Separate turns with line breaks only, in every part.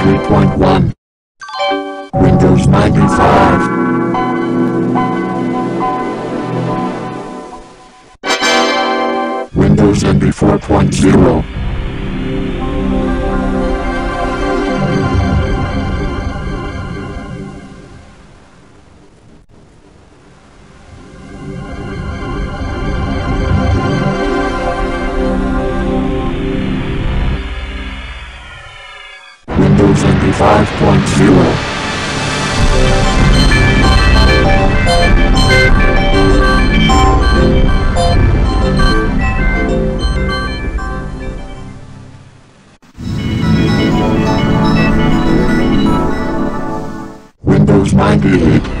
3.1 Windows 95 Windows NT 4.0 Windows NT 5.0 Windows 98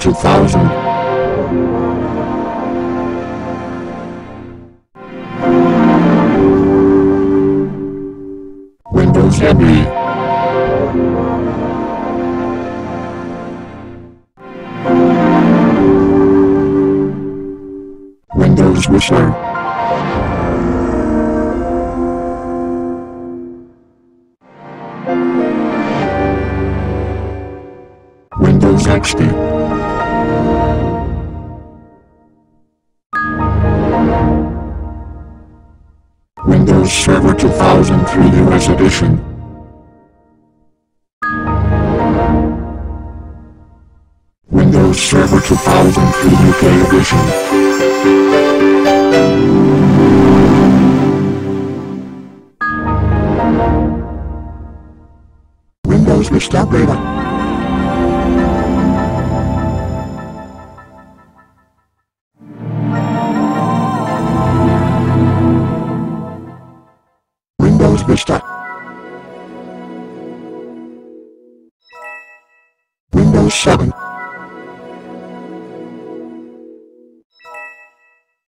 2000 Windows ME Windows Whistler. Windows XP Windows Server 2003 US Edition. Windows Server 2003 UK Edition. Windows Vista Beta Windows Vista Windows 7